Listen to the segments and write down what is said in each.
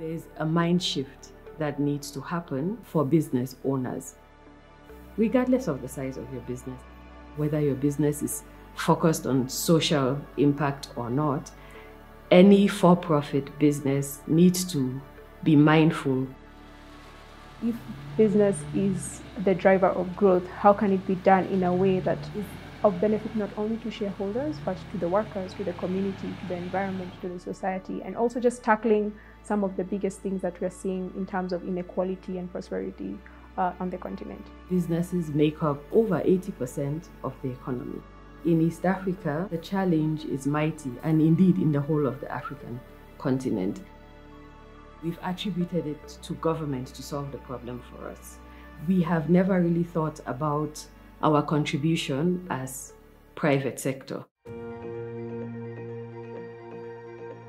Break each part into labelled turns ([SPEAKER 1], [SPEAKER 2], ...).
[SPEAKER 1] There's a mind shift that needs to happen for business owners, regardless of the size of your business, whether your business is focused on social impact or not. Any for profit business needs to be mindful.
[SPEAKER 2] If business is the driver of growth, how can it be done in a way that is of benefit not only to shareholders, but to the workers, to the community, to the environment, to the society, and also just tackling some of the biggest things that we're seeing in terms of inequality and prosperity uh, on the continent.
[SPEAKER 1] Businesses make up over 80% of the economy. In East Africa, the challenge is mighty, and indeed in the whole of the African continent. We've attributed it to government to solve the problem for us. We have never really thought about our contribution as private sector.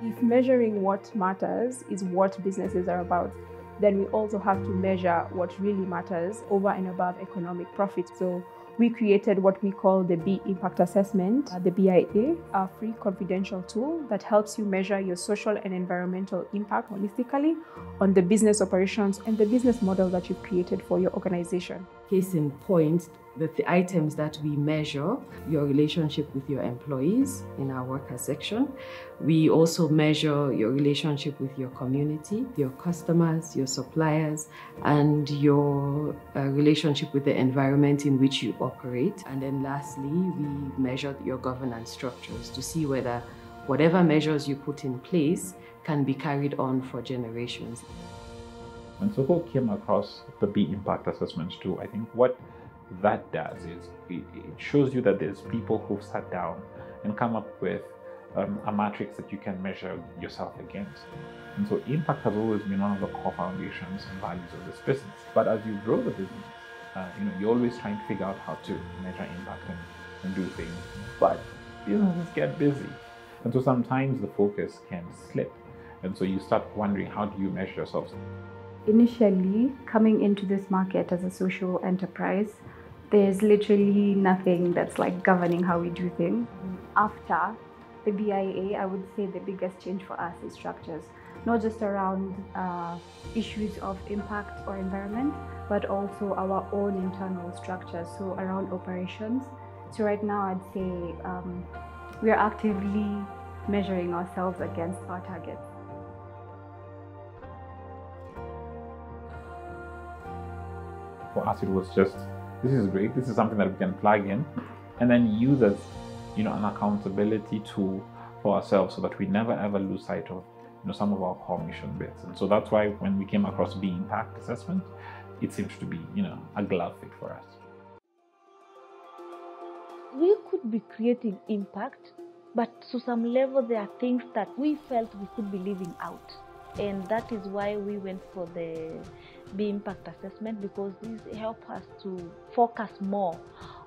[SPEAKER 2] If measuring what matters is what businesses are about, then we also have to measure what really matters over and above economic profit. So we created what we call the B Impact Assessment, uh, the BIA, a free confidential tool that helps you measure your social and environmental impact holistically on the business operations and the business model that you've created for your organization.
[SPEAKER 1] Case in point, the, items that we measure your relationship with your employees in our worker section. We also measure your relationship with your community, your customers, your suppliers, and your uh, relationship with the environment in which you operate. And then lastly, we measure your governance structures to see whether whatever measures you put in place can be carried on for generations.
[SPEAKER 3] When Soko came across the B impact assessment too. I think what that does is it, shows you that there's people who've sat down and come up with um, a matrix that you can measure yourself against. And so impact has always been one of the core foundations and values of this business. But as you grow the business, uh, you know, you're always trying to figure out how to measure impact and, and do things. But businesses get busy. And so sometimes the focus can slip. And so you start wondering, how do you measure yourselves?
[SPEAKER 4] Initially, coming into this market as a social enterprise, there's literally nothing that's like governing how we do things. After the BIA, I would say the biggest change for us is structures, not just around uh, issues of impact or environment, but also our own internal structures, so around operations. So right now, I'd say um, we are actively measuring ourselves against our targets.
[SPEAKER 3] For us, it was just this is great. This is something that we can plug in and then use as you know an accountability tool for ourselves so that we never ever lose sight of you know some of our core mission bits. And so that's why when we came across B impact assessment, it seems to be, you know, a glove fit for us.
[SPEAKER 5] We could be creating impact, but to some level there are things that we felt we could be leaving out. And that is why we went for the B impact assessment because these help us to focus more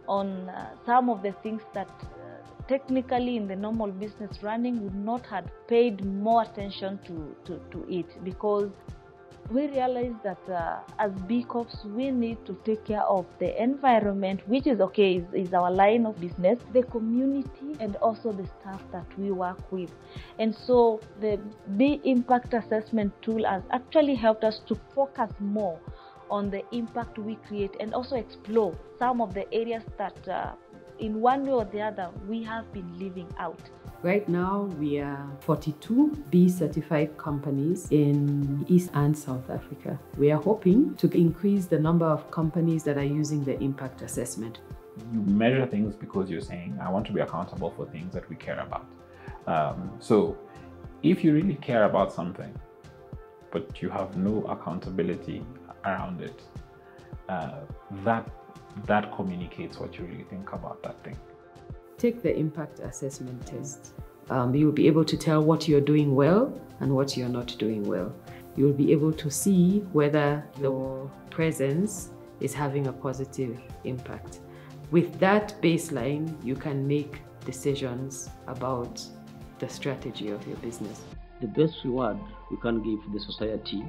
[SPEAKER 5] on uh, some of the things that uh, technically in the normal business running would not have paid more attention to, to, to it because we realized that uh, as B Corps, we need to take care of the environment, which is okay, is, is, our line of business, the community, and also the staff that we work with. And so the B Impact Assessment tool has actually helped us to focus more on the impact we create and also explore some of the areas that, uh, in one way or the other, we have been leaving out.
[SPEAKER 1] Right now, we are 42 B certified companies in East and South Africa. We are hoping to increase the number of companies that are using the impact assessment.
[SPEAKER 3] You measure things because you're saying, I want to be accountable for things that we care about. Um, so, if you really care about something, but you have no accountability around it, uh, that that communicates what you really think about that thing
[SPEAKER 1] take the impact assessment test. Um, you will be able to tell what you're doing well and what you're not doing well. You'll be able to see whether your presence is having a positive impact. With that baseline, you can make decisions about the strategy of your business.
[SPEAKER 6] The best reward we can give the society,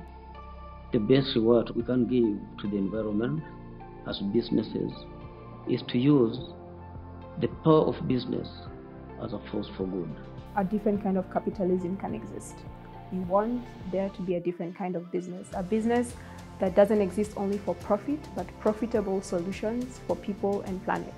[SPEAKER 6] the best reward we can give to the environment as businesses is to use the power of business as a force for good.
[SPEAKER 2] A different kind of capitalism can exist. We want there to be a different kind of business, a business that doesn't exist only for profit, but profitable solutions for people and planet.